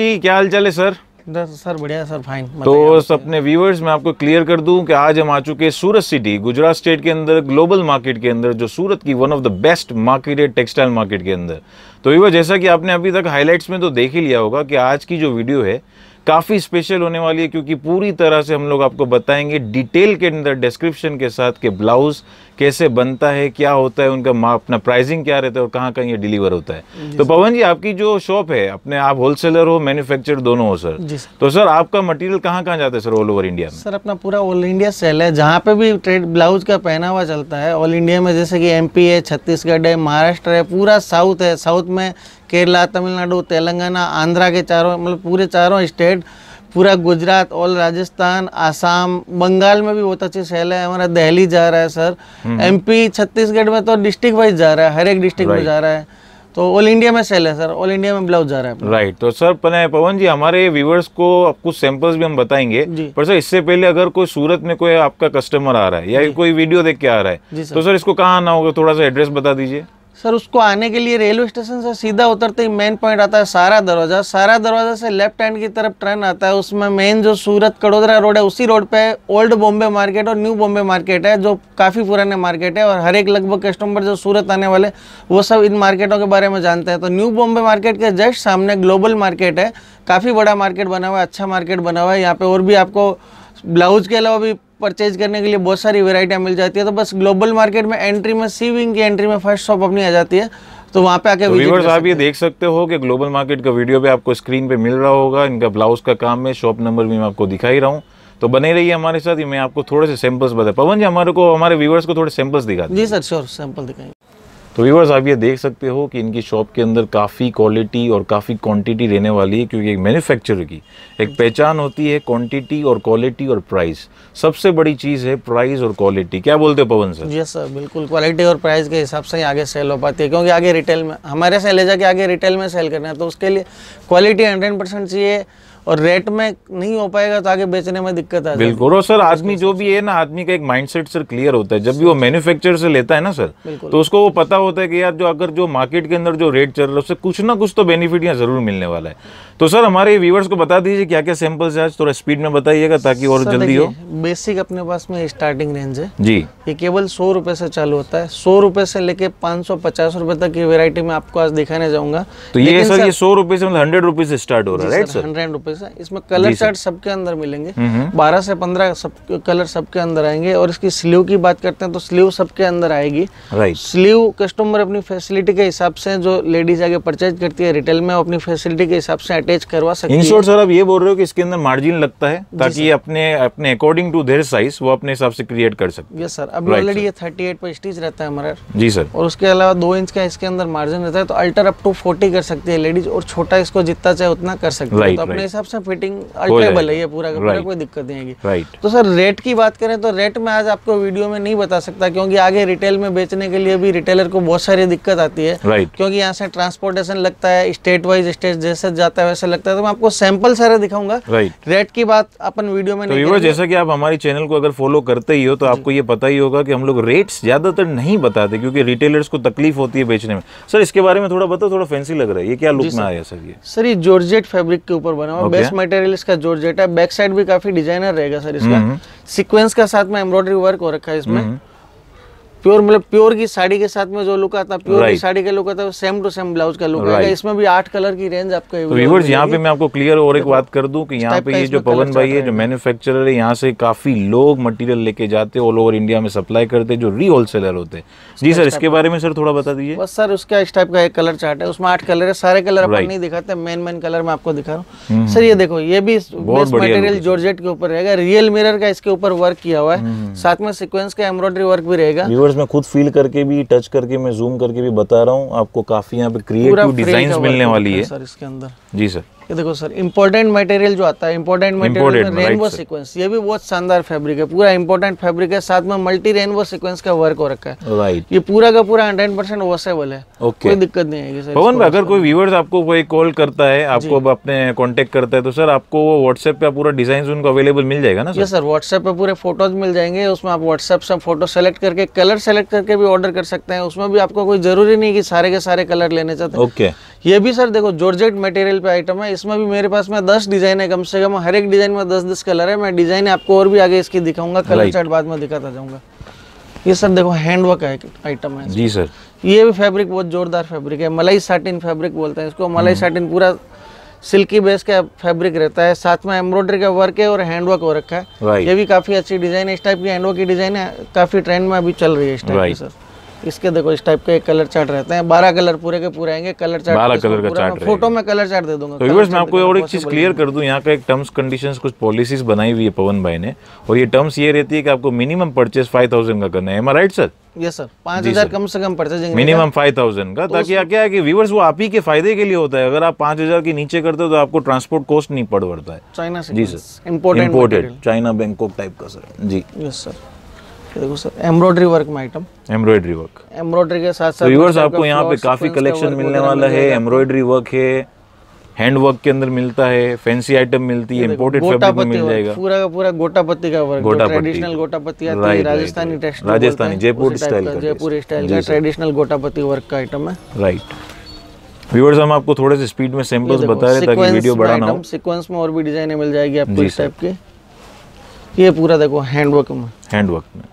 जी क्या हाल चाल है सर? सर बढ़िया सर फाइन तो अपने व्यूअर्स मैं आपको क्लियर कर दूँ कि आज हम आ चुके हैं सूरत सिटी गुजरात स्टेट के अंदर ग्लोबल मार्केट के अंदर जो सूरत की one of the best market है टेक्सटाइल मार्केट के अंदर। तो व्यूअर जैसा कि आपने अभी तक हाइलाइट्स में तो देख ही लिया होगा कि आज की जो वीडियो है काफ़ी स्पेशल होने वाली है क्योंकि पूरी तरह से हम लोग आपको बताएँगे डिटेल के अंदर डिस्क्रिप्शन के साथ कि ब्लाउज कैसे बनता है क्या होता है उनका अपना प्राइसिंग क्या रहता है और कहाँ कहाँ ये डिलीवर होता है। तो पवन जी आपकी जो शॉप है अपने आप होलसेलर हो मैन्युफैक्चर दोनों हो सर। तो सर आपका मटेरियल कहाँ कहाँ जाता है सर ऑल ओवर इंडिया में? सर अपना पूरा ऑल इंडिया सेल है। जहाँ पे भी ट्रेड ब्लाउज का पहना हुआ चलता है ऑल इंडिया में जैसे कि एमपी है छत्तीसगढ़ है महाराष्ट्र है पूरा साउथ है। साउथ में केरला तमिलनाडु तेलंगाना आंध्रा के चारों मतलब पूरे चारों स्टेट पूरा गुजरात ऑल राजस्थान आसाम बंगाल में भी बहुत अच्छी सेल है। हमारा दिल्ली जा रहा है सर एमपी हम्म। छत्तीसगढ़ में तो डिस्ट्रिक्ट वाइज जा रहा है हर एक डिस्ट्रिक्ट में जा रहा है। तो ऑल इंडिया में सेल है सर ऑल इंडिया में ब्लाउज जा रहा है राइट तो सर पवन जी हमारे व्यूवर्स को कुछ सैंपल्स भी हम बताएँगे। पर सर इससे पहले अगर कोई सूरत में कोई आपका कस्टमर आ रहा है या कोई वीडियो देख के आ रहा है तो सर इसको कहाँ आना होगा? थोड़ा सा एड्रेस बता दीजिए। सर, उसको आने के लिए रेलवे स्टेशन से सीधा उतरते ही मेन पॉइंट आता है सारा दरवाज़ा। सारा दरवाज़ा से लेफ़्ट हैंड की तरफ़ ट्रेन आता है। उसमें मेन जो सूरत कड़ोदरा रोड है, उसी रोड पे ओल्ड बॉम्बे मार्केट और न्यू बॉम्बे मार्केट है, जो काफ़ी पुराने मार्केट है और हर एक लगभग कस्टमर जो सूरत आने वाले, वो सब इन मार्केटों के बारे में जानते हैं। तो न्यू बॉम्बे मार्केट के जस्ट सामने ग्लोबल मार्केट है। काफ़ी बड़ा मार्केट बना हुआ है अच्छा मार्केट बना हुआ है। यहाँ पे और भी आपको ब्लाउज के अलावा भी परचेज करने के लिए बहुत सारी वेराइटियाँ मिल जाती है। तो बस ग्लोबल मार्केट में एंट्री में सी विंग की एंट्री में फ़र्स्ट शॉप अपनी आ जाती है। तो वहाँ पे आके तो आप ये देख सकते हो कि ग्लोबल मार्केट का वीडियो भी आपको स्क्रीन पे मिल रहा होगा। इनका ब्लाउज का काम है शॉप नंबर भी मैं आपको दिखाई ही रहा हूँ। तो बने रहिए हमारे साथ। ही मैं आपको थोड़े से सैंपल्स बता पवन जी हमारे को हमारे व्यूवर्स को थोड़े सैंपल्स दिखा जी सर श्योर सैंपल दिखाएँगे। तो व्यूवर्स आप ये देख सकते हो कि इनकी शॉप के अंदर काफ़ी क्वालिटी और काफ़ी क्वांटिटी रहने वाली है, क्योंकि एक मैन्युफैक्चरर की एक पहचान होती है क्वांटिटी और क्वालिटी और प्राइस सबसे बड़ी चीज़ है प्राइस और क्वालिटी क्या बोलते हो, पवन सर? यस सर बिल्कुल। क्वालिटी और प्राइस के हिसाब से ही आगे सेल हो पाती है, क्योंकि आगे रिटेल में, हमारे से ले जाके आगे रिटेल में सेल करना है तो उसके लिए क्वालिटी हंड्रेड चाहिए और रेट में नहीं हो पाएगा तो आगे बेचने में दिक्कत आ बिल्कुल। और सर आदमी जो भी है ना आदमी का एक माइंडसेट सर क्लियर होता है। जब भी वो मैन्युफैक्चर से लेता है ना सर तो उसको वो पता होता है कि यार जो अगर जो मार्केट के अंदर जो रेट चल रहा है उससे कुछ ना कुछ तो बेनिफिट यहाँ ज़रूर मिलने वाला है। तो सर हमारे व्यूवर्स को बता दीजिए क्या क्या सैंपल्स है आज थोड़ा स्पीड में बताइएगा ताकि और जल्दी हो। बेसिक अपने पास में स्टार्टिंग रेंज है। जी। ये केवल सौ रुपए से चालू होता है। सौ रुपए से लेके पाँच सौ पचास रुपए तक की वेरायटी में आपको आज दिखाने जाऊँगा। तो ये सर ये सौ रुपए से मतलब हंड्रेड रुपीज़ से स्टार्ट हो रहा है हंड्रेड रुपीज़ से इसमें कलर चार्ट सबके अंदर मिलेंगे। बारह से पंद्रह सब कलर सबके अंदर आएँगे और इसकी स्लीव की बात करते हैं तो स्लीव सबके अंदर आएगी। स्लीव कस्टमर अपनी फैसिलिटी के हिसाब से जो लेडीज़ आगे परचेज करती है रिटेल में अपनी फैसिलिटी के हिसाब से अटैच करवा सकती है। सर आप ये बोल रहे हो कि इसके अंदर मार्जिन लगता है ताकि अपने अपने अकॉर्डिंग टू देयर साइज़ वो अपने हिसाब से क्रिएट कर सकते यस सर अभी ऑलरेडी ये 38 पर स्टिच रहता है हमारा। जी सर और उसके अलावा दो इंच का इसके अंदर मार्जिन रहता है तो अल्टर अप टू 40 कर सकती है लेडीज़ और छोटा इसको जितना चाहे उतना कर सकती है। तो अपने हिसाब से फिटिंग अल्टरेबल है ये पूरा का पूरा कोई दिक्कत नहीं आएगी। राइट तो सर रेट की बात करें तो रेट में आज आपको वीडियो में नहीं बता सकता क्योंकि आगे रिटेल में बेचने के लिए भी रिटेलर को बहुत सारी दिक्कत आती है। राइट क्योंकि यहाँ से ट्रांसपोर्टेशन लगता है स्टेट वाइज स्टेट जैसे जाता है वैसे लगता है। तो मैं आपको सैंपल सारे दिखाऊँगा। राइट रेट की बात अपन वीडियो में तो नहीं जैसा कि आप हमारे चैनल को अगर फॉलो करते ही हो तो आपको ये पता ही होगा कि हम लोग रेट्स ज़्यादातर नहीं बताते क्योंकि रिटेलर्स को तकलीफ़ होती है बेचने में। सर इसके बारे में थोड़ा बताओ थोड़ा फैंसी लग रहा है। ये क्या लुक में आया सर ये? सर ये जॉर्जेट फैब्रिक के ऊपर बना हुआ बेस्ट मटेरियल इसका जॉर्जेट है बैक साइड भी काफ़ी डिज़ाइनर रहेगा सर इसका। सिक्वेंस हम्म। का साथ में एम्ब्रॉयडरी वर्क हो रखा है इसमें। हम्म, प्योर मतलब प्योर की साड़ी के साथ में जो लुक आता है प्योर की साड़ी का लुक आता है सेम टू सेम ब्लाउज का लुक आएगा। इसमें भी आठ कलर की रेंज आपको तो यहाँ पे मैं आपको क्लियर और एक बात कर दूँ कि यहाँ पे ये जो पवन भाई है जो मैन्युफैक्चरर है यहाँ से काफ़ी लोग मटेरियल लेके जाते हैं ऑल ओवर इंडिया में सप्लाई करते हैं जो री होलसेलर होते हैं। जी सर इसके बारे में सर थोड़ा बता दीजिए। बस सर उसका इस टाइप का एक कलर चार्ट है। उसमें आठ कलर है सारे कलर अपन नहीं दिखाते मेन मेन कलर में आपको दिखा रहा हूँ। सर ये देखो ये भी मटेरियल जॉर्जेट के ऊपर रहेगा। रियल मिरर का इसके ऊपर वर्क किया हुआ है। हम्म। साथ में सिक्वेंस का एम्ब्रॉयडरी वर्क भी रहेगा। में खुद फील करके भी टच करके मैं जूम करके भी बता रहा हूँ आपको काफ़ी यहाँ पे क्रिएटिव डिज़ाइन मिलने वाली है सर इसके अंदर। जी सर ये देखो सर इम्पोर्टेंट मटेरियल जो आता है इंपॉर्टेंट मटेरियल में रेनबो सीक्वेंस ये भी बहुत शानदार फैब्रिक है। पूरा इंपॉर्टेंट फैब्रिक है साथ में मल्टी रेनबो सीक्वेंस का वर्क हो रखा है। राइट ये पूरा का पूरा हंड्रेड परसेंट वॉशेबल है। Okay. कोई दिक्कत नहीं आएगी सर पवन अगर कोई व्यूवर्स आपको कोई कॉल करता है आपको अपने कॉन्टेक्ट करता है तो सर आपको वो व्हाट्सएप पे पूरा डिज़ाइन उनको अवेलेबल मिल जाएगा ना सर व्हाट्सएप पे पूरे फ़ोटोज़ मिल जाएँगे उसमें आप व्हाट्सएप से फ़ोटो सेलेक्ट करके कलर सेलेक्ट करके भी ऑर्डर कर सकते हैं। उसमें भी आपको कोई ज़रूरी नहीं कि सारे के सारे कलर लेने चाहते हैं। ओके ये भी सर देखो जॉर्जेट मटेरियल पे आइटम है इसमें भी मेरे पास में दस डिज़ाइन है कम से कम हर एक डिज़ाइन में दस दस कलर है। मैं डिज़ाइन आपको और भी आगे इसकी दिखाऊँगा कलर. चार्ट बाद में दिखाता जाऊँगा। ये सर देखो हैंडवर्क है आइटम है जी सर। ये भी फैब्रिक बहुत जोरदार फैब्रिक है। मलाई साटिन फैब्रिक बोलते हैं इसको। मलाई साटिन पूरा सिल्की बेस का फैब्रिक रहता है। साथ में एम्ब्रॉयडरी का वर्क है और हैंडवर्क हो रखा है। ये भी काफ़ी अच्छी डिज़ाइन है। इस टाइप की हैंडवर्क की डिज़ाइन है। काफ़ी ट्रेंड में अभी चल रही है इस टाइप की सर। इसके देखो इस टाइप के एक कलर चार्ट रहते हैं। बारह कलर पूरे के पूरे आएँगे कलर चार्ट 12 इसमें कलर का चार्ट फ़ोटो में कलर चार्ट दे दूँगा। तो व्यूअर्स मैं आपको और एक चीज़ क्लियर कर दूँ यहाँ का एक टर्म्स कंडीशंस कुछ पॉलिसीज़ बनाई हुई है पवन भाई ने और ये टर्म्स ये रहती है कि आपको मिनिमम परचेस फाइव थाउज़ेंड का करना है। M right sir yes sir पाँच हज़ार कम से कम परचेजिंग मिनिमम फाइव थाउज़ेंड का ताकि क्या क्या है कि व्यूअर्स वो आप ही के फ़ायदे के लिए होता है। अगर आप पाँच हज़ार के नीचे करते हो तो आपको ट्रांसपोर्ट कॉस्ट नहीं पड़ पड़ता है। चाइना से जी sir imported China Bangkok type का सर जी। यस सर देखो सर एम्ब्रॉयडरी वर्क में आइटम एम्ब्रॉयडरी वर्क एम्ब्रॉयडरी के साथ साथ व्यूअर्स आपको यहाँ पे काफ़ी कलेक्शन मिलने वाला है एम्ब्रॉयडरी वर्क है हैंड वर्क के अंदर मिलता है फैंसी आइटम मिलती है इम्पोर्टेड फैब्रिक में मिल जाएगा। पूरा का पूरा गोटा पत्ती का वर्क गोटा ट्रेडिशनल गोटा पत्ती आती है Rajasthani right. Text Rajasthani, Jaipur style का जयपुर स्टाइल का ट्रेडिशनल गोटा पत्ती वर्क का आइटम है। राइट व्यूअर्स हम आपको थोड़े से स्पीड में सैंपल्स बता रहे ताकि वीडियो बड़ा ना हो। सीक्वेंस में और भी डिजाइनें मिल जाएगी आपको इस टाइप की। ये पूरा देखो हैंडवर्क में। हैंड वर्क में।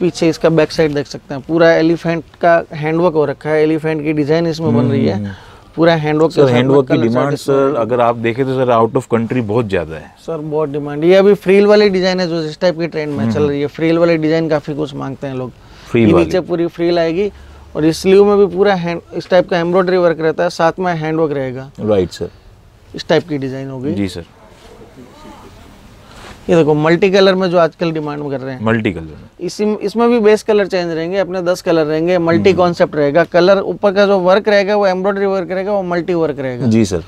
पीछे इसका बैक साइड देख सकते हैं। पूरा एलिफेंट का हैंडवर्क हो रखा है। एलिफेंट की डिज़ाइन इसमें बन रही हम्म, है पूरा हैंडवर्क सर हैंड वर्क की डिमांड सर अगर आप देखें तो सर आउट ऑफ़ कंट्री बहुत ज़्यादा है। सर बहुत डिमांड ये अभी फ्रील वाली डिज़ाइन है जो इस टाइप की ट्रेंड में चल रही है। फ्रील वाली डिज़ाइन काफ़ी कुछ मांगते हैं लोग। नीचे पूरी फ्रील आएगी और इस स्लीव में भी पूरा हैंड इस टाइप का एम्ब्रॉयडरी वर्क रहता है। साथ में हैंडवर्क रहेगा। राइट सर इस टाइप की डिज़ाइन होगी। जी सर ये देखो मल्टी कलर में जो आजकल डिमांड कर रहे हैं। मल्टी कलर इसी इसमें भी बेस कलर चेंज रहेंगे अपने दस कलर रहेंगे मल्टी हम्म। कॉन्सेप्ट रहेगा। कलर ऊपर का जो वर्क रहेगा वो एम्ब्रॉयडरी वर्क रहेगा वो मल्टी वर्क रहेगा। जी सर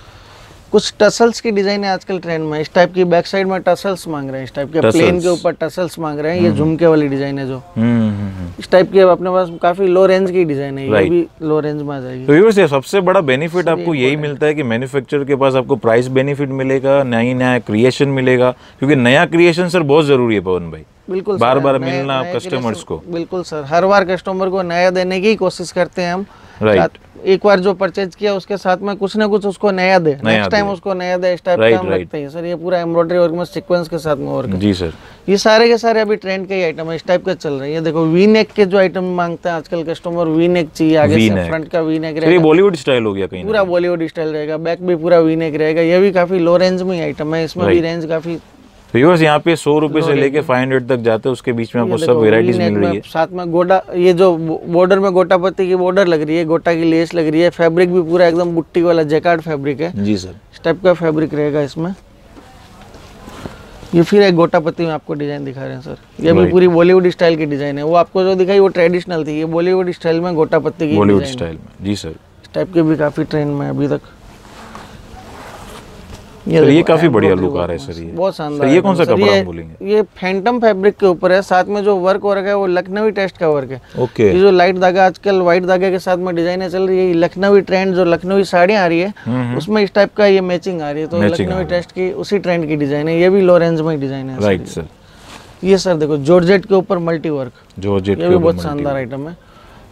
कुछ टसल्स की डिज़ाइन है आजकल ट्रेंड में। इस टाइप की बैक साइड में टसल्स मांग रहे हैं इस टाइप के प्लेन के ऊपर टसल्स मांग रहे हैं ये झुमके वाली डिज़ाइन है जो। हम्म हम्म, हम्म। इस टाइप की अपने पास काफ़ी लो रेंज की डिज़ाइन है ये भी लो रेंज में आ जाएगी। तो व्यूअर्स ये सबसे बड़ा बेनिफिट आपको यही मिलता है कि मैन्युफैक्चरर के पास आपको प्राइस बेनिफिट मिलेगा नई नया क्रिएशन मिलेगा क्योंकि नया क्रिएशन सर बहुत ज़रूरी है पवन भाई। बिल्कुल बार बार मिलना कस्टमर्स को। बिल्कुल सर हर बार कस्टमर को नया देने की कोशिश करते हैं हम। राइट एक बार जो परचेज किया उसके साथ में कुछ ना कुछ उसको नया दे। नेक्स्ट टाइम उसको नया दे इस टाइप का हम रखते हैं। सर ये पूरा एम्ब्रॉयडरी वर्क में सीक्वेंस के साथ में वर्क जी सर ये सारे के सारे अभी ट्रेंड के ही आइटम है इस टाइप के चल रहे हैं। ये देखो वी नेक के जो आइटम मांगते हैं आजकल कस्टमर वी नेक चाहिए आगे से फ्रंट का वी नेक रहेगा। बॉलीवुड स्टाइल हो गया कहीं पूरा बॉलीवुड स्टाइल रहेगा बैक भी पूरा वी नेक रहेगा। ये भी काफ़ी लो रेंज में आइटम है इसमें भी रेंज काफ़ी तो व्यूअर्स यहाँ पे सौ रुपए से लेके फाइव हंड्रेड तक जाते हैं उसके बीच में आपको सब वेराइटीज मिल रही है। साथ में गोटा ये जो बॉर्डर में गोटा पत्ती की बॉर्डर लग रही है गोटा की लेस लग रही है फैब्रिक भी पूरा एकदम बुट्टी वाला जैकार्ड फैब्रिक है। जी सर। इस टाइप का फैब्रिक रहेगा इसमें। ये फिर एक गोटा पत्ती में आपको डिज़ाइन दिखा रहे हैं सर। ये भी पूरी बॉलीवुड स्टाइल की डिज़ाइन है। वो आपको जो दिखाई वो ट्रेडिशनल थी। ये बॉलीवुड स्टाइल में गोटा पत्ती की बॉलीवुड स्टाइल में। जी सर। इस टाइप के भी काफ़ी ट्रेंड में अभी तक। सर ये काफ़ी बढ़िया लुक आ रहा है सर ये। बहुत शानदार ये कौन सा। सर, कपड़ा हम बोलेंगे? ये फैंटम फैब्रिक के ऊपर है साथ में जो वर्क रखा है वो लखनवी टेस्ट का वर्क है। ओके। ये जो लाइट धागा आजकल व्हाइट धागे के साथ में डिजाइनें चल रही है लखनवी ट्रेंड जो लखनवी साड़ियाँ आ रही है उसमें इस टाइप का ये मैचिंग आ रही है तो लखनवी टेस्ट की उसी ट्रेंड की डिज़ाइन है ये भी लो रेंज में डिज़ाइन है राइट सर। ये सर देखो जॉर्जेट के ऊपर मल्टी वर्क जॉर्जेट ये भी बहुत शानदार आइटम है।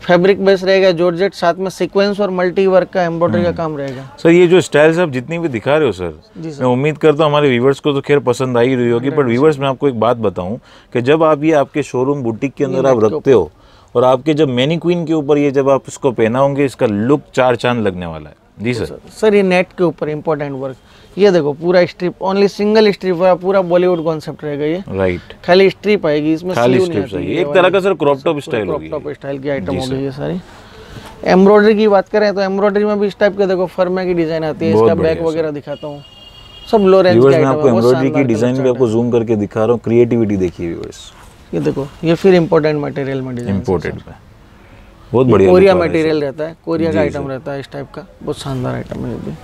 फैब्रिक बेस रहेगा जॉर्जेट साथ में सीक्वेंस और मल्टी वर्क का एम्ब्रॉयडरी का काम रहेगा। सर ये जो स्टाइल्स आप जितनी भी दिखा रहे हो सर जी मैं उम्मीद करता हूँ हमारे व्यूवर्स को तो खैर पसंद आई रही होगी बट व्यूवर्स मैं आपको एक बात बताऊँ कि जब आप ये आपके शोरूम बुटीक के अंदर आप रखते हो और आपके जब मैनी क्वीन के ऊपर ये जब आप इसको पहना होंगे इसका लुक चार चाँद लगने वाला है। जी सर। सर ये नेट के ऊपर इम्पोर्टेंट वर्क ये देखो पूरा स्ट्रिप ओनली सिंगल स्ट्रिप वाला पूरा बॉलीवुड कॉन्सेप्ट रहेगा ये राइट खाली स्ट्रिप आएगी इसमें खाली है ये एक तरह का sir crop top style crop top style की आइटम हो गई ये सारी। एम्ब्रॉयडरी की बात करें तो एम्ब्रॉयडरी में भी इस टाइप के देखो फर्मे की डिज़ाइन आती है इसका बैक वगैरह दिखाता हूँ। सब लो रेंज के मैं आइटम आपको एम्ब्रॉयडरी की डिज़ाइन भी आपको जूम करके दिखा रहा हूँ। क्रिएटिविटी देखिए व्यूवर्स ये देखो ये फिर इम्पोर्टेंट मटेरियल में डिज़ाइन इम्पोर्टेड में। बहुत बढ़िया कोरिया है मटेरियल रहता है कोरिया का आइटम रहता है इस टाइप का बहुत शानदार आइटम है ये भी।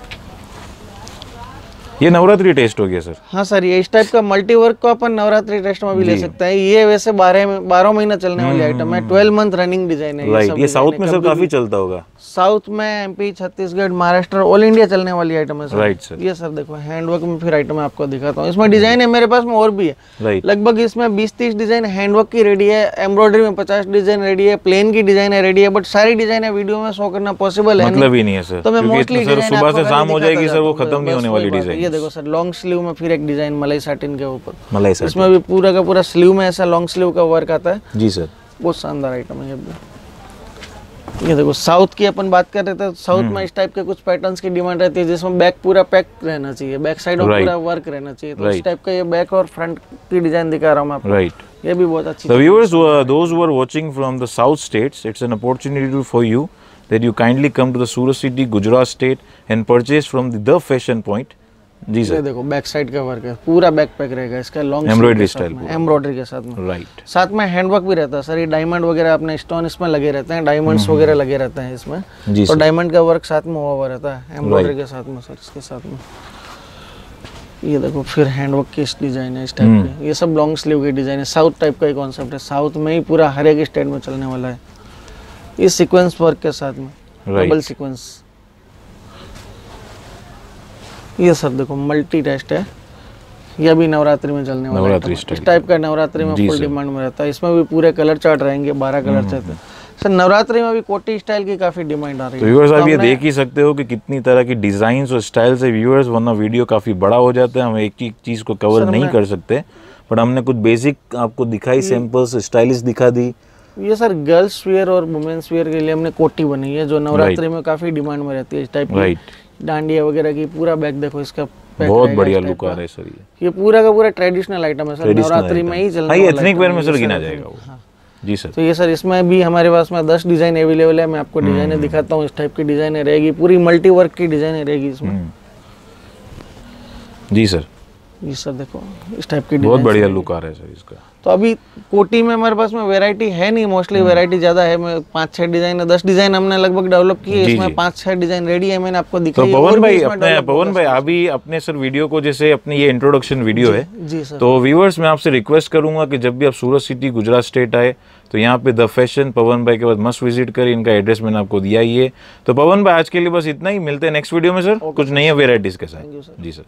ये नवरात्रि टेस्ट हो गया सर। हाँ सर ये इस टाइप का मल्टी वर्क को अपन नवरात्रि टेस्ट में भी ले सकते हैं। ये वैसे बारह बारह महीना चलने वाली आइटम है। ट्वेल्व मंथ रनिंग डिज़ाइन है ये राइट ये साउथ में सर काफ़ी चलता होगा। साउथ में MP Chhattisgarh Maharashtra all India चलने वाली आइटम है सर। राइट सर ये सर देखो हैंडवर्क में फिर आइटम आपको दिखाता हूँ। इसमें डिज़ाइन है मेरे पास में और भी है। राइट लगभग इसमें बीस तीस डिज़ाइन हैंडवर्क की रेडी है एम्ब्रॉयडरी में 50 डिज़ाइन रेडी है प्लेन की डिज़ाइन है रेडी है बट सारी डिज़ाइन है वीडियो में शो करना पॉसिबल है मतलब ही नहीं है सर तो मैं मोस्टली सुबह से शाम हो जाएगी सर वो खत्म नहीं होने वाली डिज़ाइन देखो सर लॉन्ग स्लीव में फिर एक डिज़ाइन मलाई साटिन के ऊपर। मलाई सर इसमें भी पूरा का पूरा स्लीव में ऐसा लॉन्ग स्लीव का वर्क आता है। जी सर। बहुत शानदार आइटम है ये भी। ये देखो साउथ की अपन बात कर रहे थे साउथ हम्म। में इस टाइप के कुछ पैटर्न्स की डिमांड रहती है जिसमें बैक पूरा पैक रहना चाहिए बैक साइड और Right. पूरा वर्क रहना चाहिए। तो इस टाइप का ये बैक और फ्रंट की डिज़ाइन दिखा रहा हूँ मैं आपको। राइट ये भी बहुत अच्छी The viewers, who are, those who are watching from the south states, it's an opportunity for you that you kindly come to the Surat city, Gujarat state, and purchase from the, the Fashion Point. जी sir. देखो back side का work है पूरा back pack रहेगा इसका long style पूरा। Embroidery के साथ में। राइट साथ में हैंडवर्क भी रहता है सर ये डायमंड वगैरह अपने स्टोन इसमें लगे रहते हैं डायमंड्स वगैरह लगे रहते हैं इसमें। हम्म, जी तो डायमंड का वर्क साथ में हुआ हुआ रहता है एम्ब्रॉयडरी के साथ में सर इसके साथ में। ये देखो फिर हैंडवर्क की डिज़ाइन है इस टाइप हम्म। की। ये सब लॉन्ग स्लीव की डिज़ाइन है साउथ टाइप का ही कॉन्सेप्ट है। साउथ में ही पूरा हर एक स्टेट में चलने वाला है। इस सीक्वेंस वर्क के साथ में डबल सीक्वेंस ये सर देखो मल्टी टेस्ट है। यह भी नवरात्रि में चलने वाला है। इस टाइप का नवरात्रि में फुल डिमांड में रहता है। इसमें भी पूरे कलर चार्ट रहेंगे बारह कलर चाहते सर नवरात्रि में भी कोटी स्टाइल की काफ़ी डिमांड आ रही है। तो व्यूअर्स आप ये देख ही सकते हो कि कितनी तरह की डिज़ाइन और स्टाइल से व्यूअर्स वरना वीडियो काफ़ी बड़ा हो जाता है। हम एक एक चीज़ को कवर नहीं कर सकते। बट हमने कुछ बेसिक आपको दिखाई सैंपल्स स्टाइलिश दिखा दी। ये सर गर्ल्स वेयर और वुमेन्स वेयर के लिए हमने कोटी बनाई है जो नवरात्रि में काफ़ी डिमांड में रहती है। इस टाइप की डांडिया वगैरह की पूरा बैग देखो इसका बहुत बढ़िया लुक आ रहा है सर ये ये पूरा का पूरा ट्रेडिशनल आइटम है सर नवरात्रि में ही चलने हाँ, वाला ethnic item में सर गिना जाएगा वो। हाँ। जी सर तो ये सर इसमें भी हमारे पास में दस डिज़ाइन अवेलेबल है मैं आपको डिजाइने हम्म। दिखाता हूँ इस टाइप की डिजाइने रहेगी पूरी मल्टी वर्क की डिजाइने रहेगी इसमें हम्म। जी सर जी सर देखो इस टाइप की बहुत बढ़िया। लुक आ रहा है सर इसका तो अभी कोटी में हमारे पास में वैरायटी है नहीं मोस्टली। वैरायटी ज़्यादा है। मैं पाँच छह डिज़ाइन है दस डिज़ाइन हमने लगभग डेवलप की है इसमें। पाँच छह डिज़ाइन रेडी है मैंने आपको तो दिखाई और पवन भाई अपने पवन भाई अभी अपने सर वीडियो को जैसे अपनी ये इंट्रोडक्शन वीडियो है जी सर तो व्यूअर्स मैं आपसे रिक्वेस्ट करूँगा कि जब भी आप सूरत सिटी गुजरात स्टेट आए तो यहाँ पे द फ़ैशन पवन भाई के बाद मस्ट विज़िट करें इनका एड्रेस मैंने आपको दिया ही है। तो पवन भाई आज के लिए बस इतना ही मिलते हैं नेक्स्ट वीडियो में सर कुछ नई वेराइटीज के साथ। जी सर